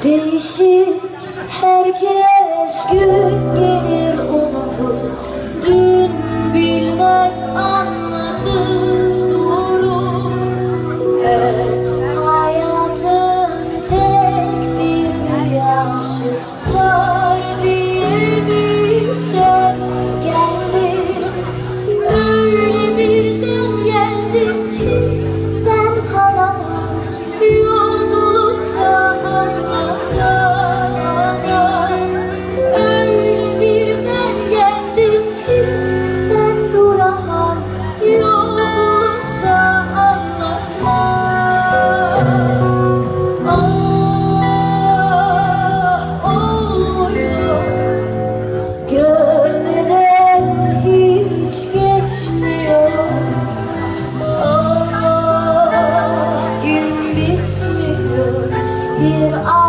底线。Herkes gün gelir. bir